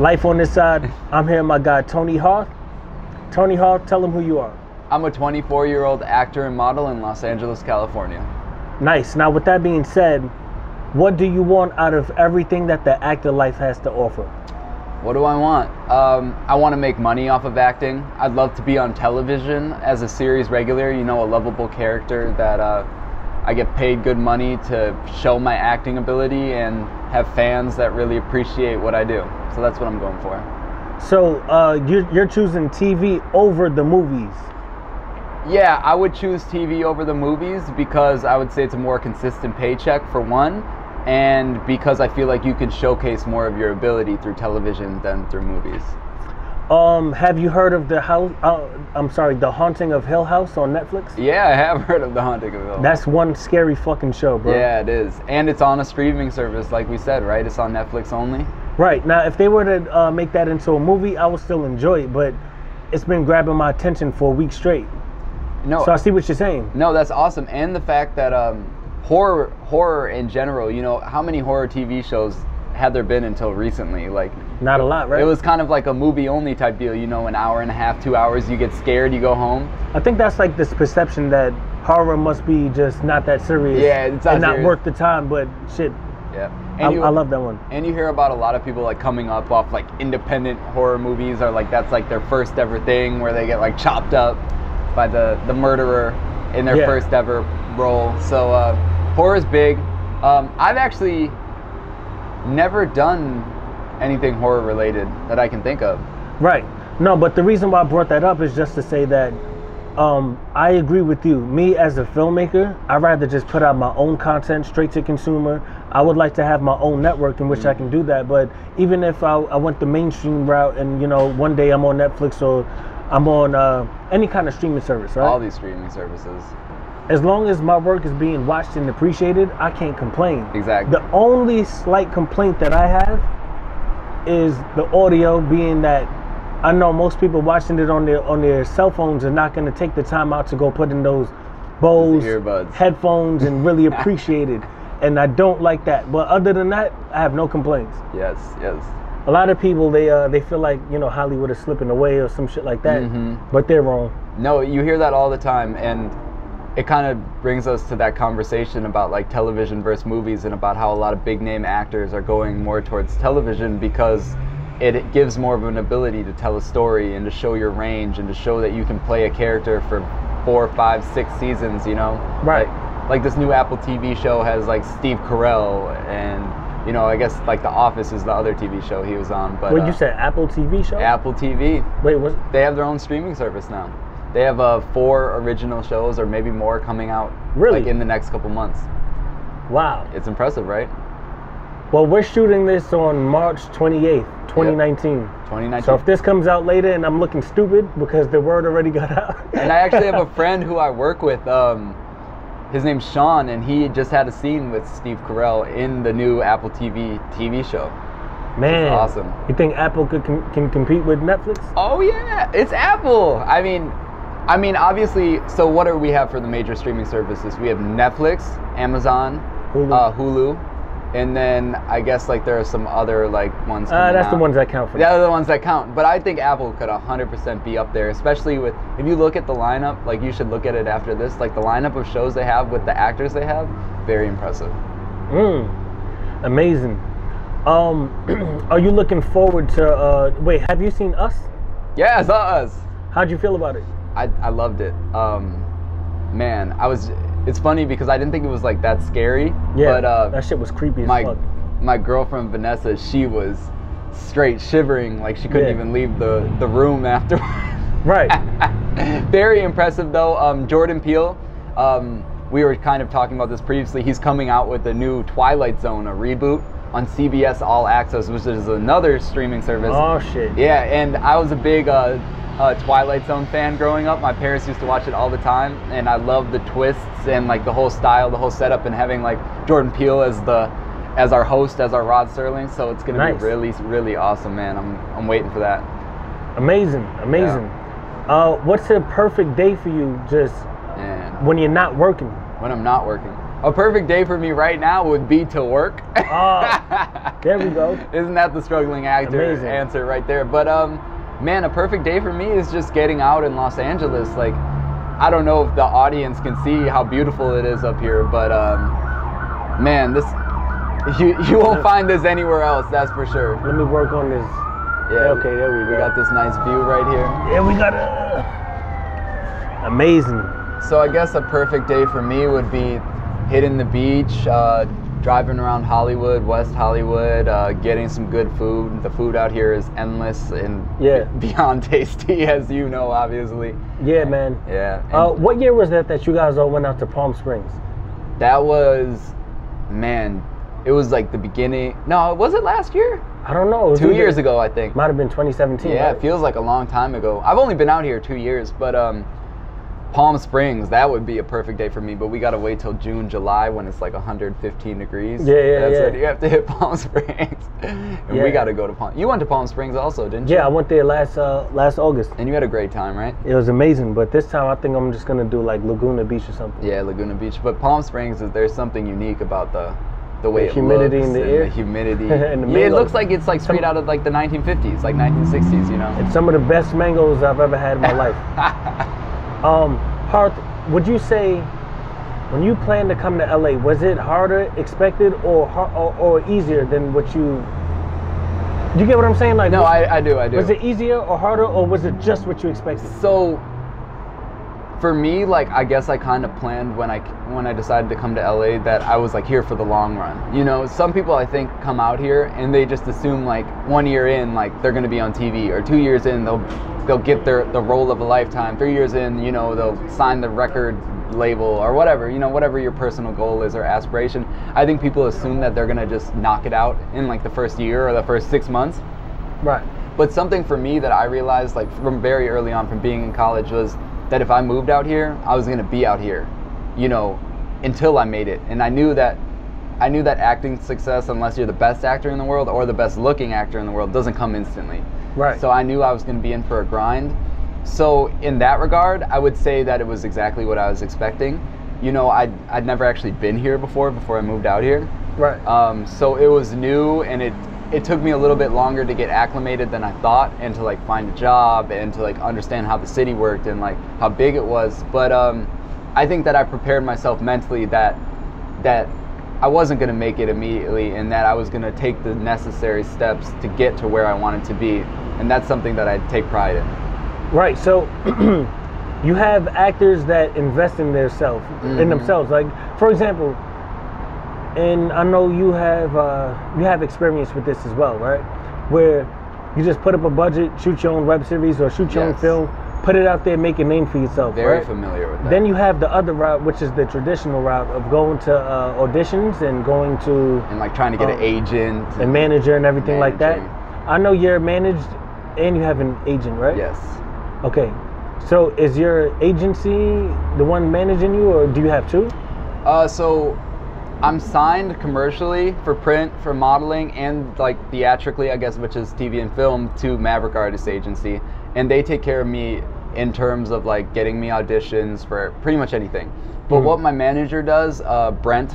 Life on this side. I'm here, with my guy Tony Harth. Tony Harth, tell him who you are. I'm a 24 year old actor and model in Los Angeles, California. Nice. Now, with that being said, what do you want out of everything that the actor life has to offer? What do I want? Um, I want to make money off of acting. I'd love to be on television as a series regular, you know, a lovable character that uh, I get paid good money to show my acting ability and have fans that really appreciate what I do. So that's what I'm going for. So, uh, you're, you're choosing TV over the movies. Yeah, I would choose TV over the movies because I would say it's a more consistent paycheck for one, and because I feel like you can showcase more of your ability through television than through movies. Um, have you heard of the house? Uh, I'm sorry, the Haunting of Hill House on Netflix. Yeah, I have heard of The Haunting of Hill. House. That's one scary fucking show, bro. Yeah, it is, and it's on a streaming service, like we said, right? It's on Netflix only. Right now, if they were to uh, make that into a movie, I would still enjoy it. But it's been grabbing my attention for a week straight. No, So I see what you're saying. no, that's awesome, and the fact that um, horror, horror in general, you know, how many horror TV shows had there been until recently? Like, Not a lot, right? it was kind of like a movie only type deal, you know, an hour and a half, two hours, you get scared, you go home. I think that's like this perception that horror must be just not that serious. Yeah, it's not and not worth the time. But shit, Yeah, I, I love that one. And you hear about a lot of people like coming up off like independent horror movies, or like that's like their first ever thing where they get like chopped up by the the murderer in their Yeah. first ever role. So uh, horror is big. Um, I've actually never done anything horror related that I can think of. Right. No, but the reason why I brought that up is just to say that um, I agree with you. Me as a filmmaker, I'd rather just put out my own content straight to consumer. I would like to have my own network in which I can do that. But even if I, I went the mainstream route and, you know, one day I'm on Netflix or I'm on uh, any kind of streaming service, right? All these streaming services. As long as my work is being watched and appreciated, I can't complain. Exactly. The only slight complaint that I have is the audio being that I know most people watching it on their on their cell phones are not going to take the time out to go put in those Bose earbuds. headphones and really appreciate it. And I don't like that. But other than that, I have no complaints. Yes, yes. A lot of people they uh, they feel like you know Hollywood is slipping away or some shit like that, but they're wrong. No, you hear that all the time, and it kind of brings us to that conversation about like television versus movies, and about how a lot of big name actors are going more towards television because it gives more of an ability to tell a story and to show your range and to show that you can play a character for four, five, six seasons. You know, Right. Like, like this new Apple TV show has like Steve Carell and. You know, I guess like The Office is the other TV show he was on, but What uh, you said, Apple TV show? Apple TV. Wait, what? They have their own streaming service now. They have uh, four original shows, or maybe more, coming out Really? like in the next couple months. Wow. It's impressive, right? Well, we're shooting this on March 28th, 2019. 2019. So if this comes out later and I'm looking stupid because the word already got out. and I actually have a friend who I work with. Um, his name's Sean, and he just had a scene with Steve Carell in the new Apple TV TV show. Man, awesome. You think Apple could com- can compete with Netflix? Oh yeah, it's Apple. I mean, I mean obviously. So what do we have for the major streaming services? We have Netflix, Amazon, Hulu. Uh, Hulu, and then I guess like there are some other like ones. Uh, that's the ones that count for Yeah, that. they're the ones that count. But I think Apple could 100% be up there, especially with if you look at the lineup. Like you should look at it after this. Like the lineup of shows they have with the actors they have, very impressive. Mm, amazing. Um, are you looking forward to? Uh, wait, have you seen Us? Yeah, I saw us. How'd you feel about it? I, I loved it. Um, man, I was. It's funny because I didn't think it was like that scary. Yeah, But uh, that shit was creepy as my fuck. my girlfriend Vanessa, she was straight shivering, like she couldn't Yeah. even leave the the room after. Right. Very impressive though. Um, Jordan Peele. Um, we were kind of talking about this previously. He's coming out with a new Twilight Zone, a reboot on CBS All Access, which is another streaming service. oh shit. Yeah, and I was a big uh, uh, Twilight Zone fan growing up. My parents used to watch it all the time, and I love the twists and like the whole style, the whole setup, and having like Jordan Peele as the as our host, as our Rod Sterling. So it's gonna Nice. be really, really awesome, man. I'm I'm waiting for that. Amazing, amazing. Uh, what's a perfect day for you? Just when you're not working. when I'm not working, A perfect day for me right now would be to work. Ah, there we go. Isn't that the struggling actor Amazing. answer right there? But um, man, a perfect day for me is just getting out in Los Angeles. Like, I don't know if the audience can see how beautiful it is up here, but um, man, this you you won't find this anywhere else. That's for sure. Let me work on this. Yeah. Okay, there we go. We got this nice view right here. Yeah, we got a amazing. So I guess a perfect day for me would be hitting the beach, uh, driving around Hollywood, West Hollywood, uh, getting some good food. The food out here is endless and Yeah. beyond tasty, as you know, obviously. Yeah, man. Yeah. Uh, what year was that that you guys all went out to Palm Springs? that was, man, it was like the beginning. No, was it last year? I don't know. Two years ago, I think. Might have been 2017. Yeah, right? it feels like a long time ago. I've only been out here two years, but um, Palm Springs, that would be a perfect day for me. But we gotta wait till June, July when it's like 115 degrees. Yeah, yeah, That's yeah. when you have to hit Palm Springs, and Yeah. we gotta go to Palm. You went to Palm Springs also, didn't you? Yeah, I went there last uh, last August. And you had a great time, right? It was amazing, but this time I think I'm just gonna do like Laguna Beach or something. Yeah, Laguna Beach. But Palm Springs is there's something unique about the the way The it humidity in the and air. the humidity. And the yeah, it looks like it's like straight out of like the 1950s, like 1960s. You know. It's some of the best mangoes I've ever had in my life. Um, Harth, would you say when you planned to come to LA, was it harder expected or or, or easier than what you? Do you get what I'm saying? Like, no, was, I, I do, I do. was it easier or harder, or was it just what you expected? So for me, like I guess I kind of planned when I when I decided to come to LA that I was like here for the long run. You know, some people I think come out here and they just assume like one year in like they're going to be on TV or 2 years in they'll they'll get their the role of a lifetime. 3 years in, you know, they'll sign the record label or whatever, you know, whatever your personal goal is or aspiration. I think people assume that they're going to just knock it out in like the first year or the first 6 months. Right. But something for me that I realized, like from very early on, from being in college, was that if I moved out here, I was gonna be out here, you know, until I made it. And I knew that, I knew that acting success, unless you're the best actor in the world or the best looking actor in the world, doesn't come instantly. Right. So I knew I was gonna be in for a grind. So in that regard, I would say that it was exactly what I was expecting. You know, I'd, I'd never actually been here before, before I moved out here. Right. Um, so it was new, and it it took me a little bit longer to get acclimated than I thought, and to like find a job and to like understand how the city worked and like how big it was. But um, I think that I prepared myself mentally that that I wasn't gonna make it immediately, and that I was gonna take the necessary steps to get to where I wanted to be, and that's something that I take pride in. Right. So you have actors that invest in themselves, in Mhm. themselves. Like, for example, and I know you have uh, you have experience with this as well, right? Where you just put up a budget, shoot your own web series or shoot your own film, put it out there, make a name for yourself. Very right? familiar with that. Then you have the other route, which is the traditional route of going to uh, auditions and going to and like trying to get Oh. an agent. And manager and everything like that. I know you're managed and you have an agent, right? Yes. Okay. So is your agency the one managing you, or do you have two? Uh, so I'm signed commercially for print, for modeling, and like theatrically, I guess, which is TV and film, to Maverick Artist Agency, and they take care of me in terms of like getting me auditions for pretty much anything. But Mhm. what my manager does, uh, Brent,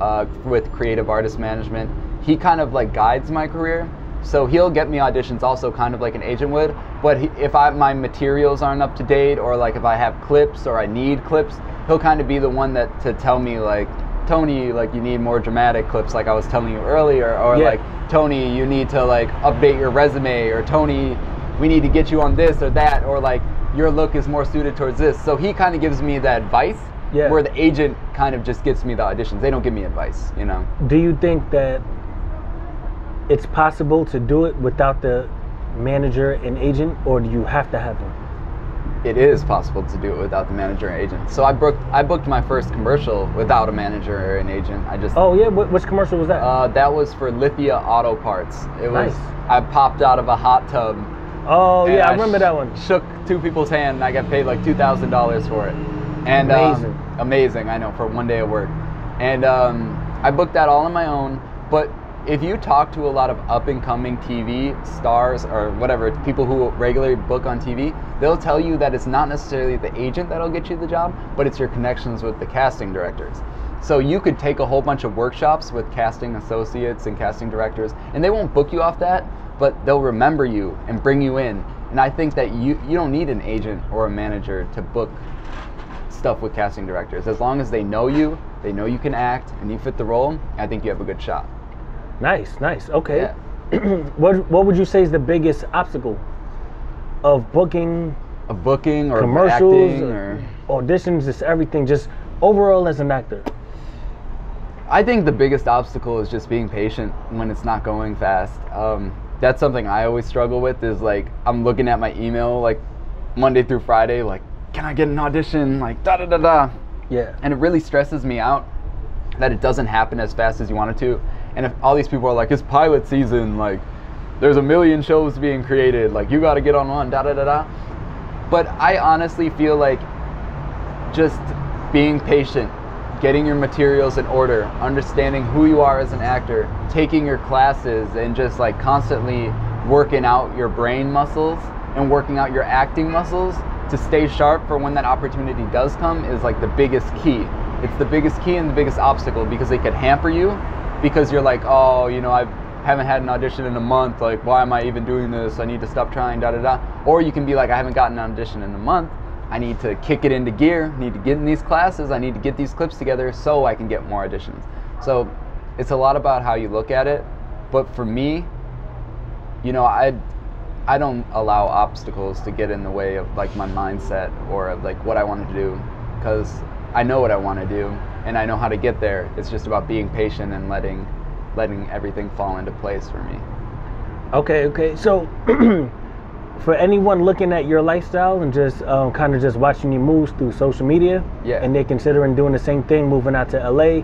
uh, with Creative Artist Management, he kind of like guides my career. So he'll get me auditions also kind of like an agent would, but he, if I my materials aren't up to date or like if I have clips or I need clips, he'll kind of be the one that to tell me like Tony, like you need more dramatic clips like I was telling you earlier or Yeah. like Tony, you need to like update your resume or Tony, we need to get you on this or that or like your look is more suited towards this. So he kind of gives me the advice Yeah. where the agent kind of just gets me the auditions. They don't give me advice, you know. Do you think that it's possible to do it without the manager and agent, or do you have to have them? It is possible to do it without the manager and agent. So I booked I booked my first commercial without a manager or an agent. I just Oh yeah, Wh- which commercial was that? uh, that was for Lithia Auto Parts. It was Nice. I popped out of a hot tub. oh yeah, I sh- remember that one. Shook two people's hand and I got paid like two thousand dollars for it. And um, Amazing. amazing, I know, for one day of work. And um, I booked that all on my own. But if you talk to a lot of up and coming TV stars or whatever, people who regularly book on TV, they'll tell you that it's not necessarily the agent that'll get you the job, but it's your connections with the casting directors. So you could take a whole bunch of workshops with casting associates and casting directors, and they won't book you off that, but they'll remember you and bring you in. And I think that you you don't need an agent or a manager to book stuff with casting directors. As long as they know you, they know you can act, and you fit the role, I think you have a good shot. Nice, nice. Okay. Yeah. what what would you say is the biggest obstacle of booking A booking or commercials acting or auditions, just everything, just overall as an actor? I think the biggest obstacle is just being patient when it's not going fast. Um, that's something I always struggle with. Is like I'm looking at my email like Monday through Friday, like can I get an audition? Like da da da da, Yeah. and it really stresses me out that it doesn't happen as fast as you want it to. And if all these people are like, it's pilot season, like there's a million shows being created, like you got to get on one, da da da da. But I honestly feel like just being patient, getting your materials in order, understanding who you are as an actor, taking your classes, and just like constantly working out your brain muscles and working out your acting muscles to stay sharp for when that opportunity does come is like the biggest key. It's the biggest key and the biggest obstacle because it could hamper you because you're like, oh, you know, I haven't had an audition in a month. Like, why am I even doing this? I need to stop trying, da da da. Or you can be like, I haven't gotten an audition in a month. I need to kick it into gear. Need to get in these classes. I need to get these clips together so I can get more auditions. So it's a lot about how you look at it. But for me, you know, I I don't allow obstacles to get in the way of like my mindset or of like what I want to do because I know what I want to do and I know how to get there. It's just about being patient and letting letting everything fall into place for me. Okay, okay. So, for anyone looking at your lifestyle and just um, kind of just watching you moves through social media, Yeah. and they're considering doing the same thing, moving out to LA,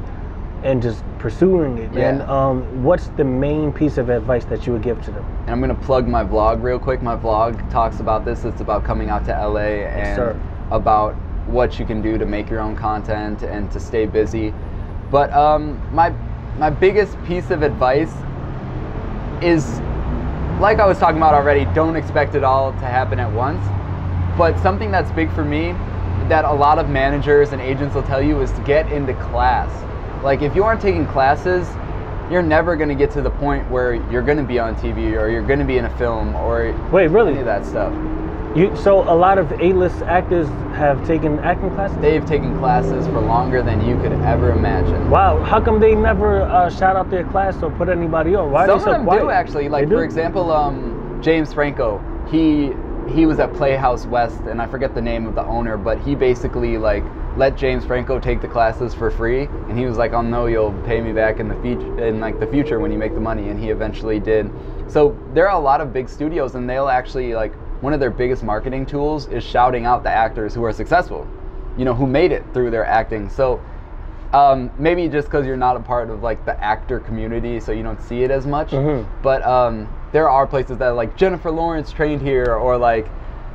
and just pursuing it, man. Yeah. Um, what's the main piece of advice that you would give to them? And I'm gonna plug my vlog real quick. My vlog talks about this. It's about coming out to LA and sir. about what you can do to make your own content and to stay busy. But um, my my biggest piece of advice is, like I was talking about already, don't expect it all to happen at once. But something that's big for me that a lot of managers and agents will tell you is to get into class. Like if you aren't taking classes, you're never going to get to the point where you're going to be on TV or you're going to be in a film or Wait, really? any of that stuff. You so a lot of A-list actors have taken acting classes. They've taken classes for longer than you could ever imagine. wow, how come they never uh, shout out their class or put anybody on? Why Some they so of them quiet? do actually. Like do? for example, um, James Franco. He he was at Playhouse West, and I forget the name of the owner, but he basically like let James Franco take the classes for free, and he was like, "I'll know you'll pay me back in the future, in like the future when you make the money," and he eventually did. So there are a lot of big studios, and they'll actually like one of their biggest marketing tools is shouting out the actors who are successful, you know, who made it through their acting. So um, maybe just because you're not a part of like the actor community, so you don't see it as much. Mhm. But um, there are places that like Jennifer Lawrence trained here, or like,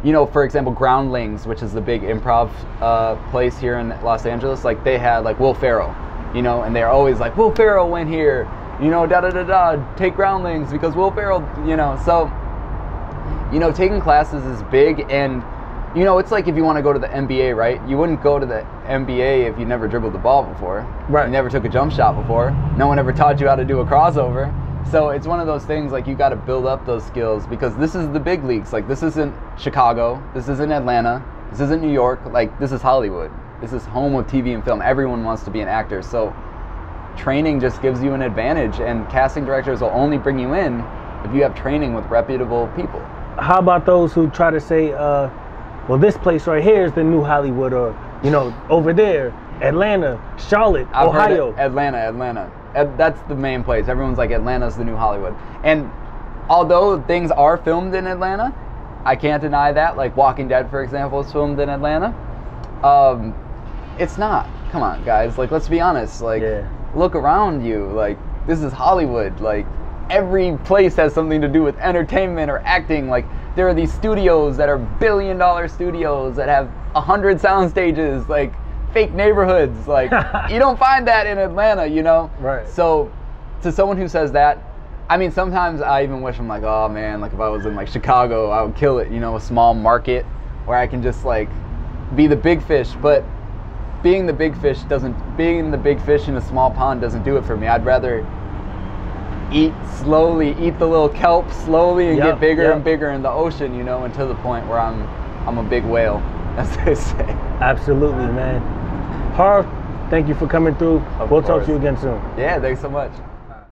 you know, for example, Groundlings, which is the big improv uh, place here in Los Angeles. Like they had like Will Ferrell, you know, and they're always like Will Ferrell went here, you know, da da da da. Take Groundlings because Will Ferrell, you know, so you know, taking classes is big and you know, it's like if you want to go to the NBA, right? You wouldn't go to the NBA if you never dribbled the ball before. Right. You never took a jump shot before. No one ever taught you how to do a crossover. So it's one of those things like you got to build up those skills because this is the big leagues. Like this isn't Chicago, this isn't Atlanta, this isn't New York. Like this is Hollywood. This is home of TV and film. Everyone wants to be an actor. So training just gives you an advantage and casting directors will only bring you in if you have training with reputable people. How about those who try to say, uh, well, this place right here is the new Hollywood, or you know, over there, Atlanta, Charlotte, I've Ohio. Atlanta, Atlanta. That's the main place. Everyone's like Atlanta's the new Hollywood. And although things are filmed in Atlanta, I can't deny that. Like Walking Dead, for example, is filmed in Atlanta. Um, it's not. Come on, guys. Like, let's be honest. Like, Yeah. look around you. Like, this is Hollywood. Like, every place has something to do with entertainment or acting. Like, there are these studios that are billion dollar studios that have a hundred sound stages. Like, fake neighborhoods. Like, you don't find that in Atlanta, you know? Right. So, to someone who says that, I mean, sometimes I even wish I'm like, oh man, like if I was in like Chicago, I would kill it. You know, a small market where I can just like be the big fish. But being the big fish doesn't being the big fish in a small pond doesn't do it for me. I'd rather eat slowly, eat the little kelp slowly and Yep, get bigger yep. and bigger in the ocean, you know, until the point where I'm I'm a big whale, as they say. Absolutely, man. Harth, thank you for coming through. Of we'll talk to you again soon. Yeah, thanks so much.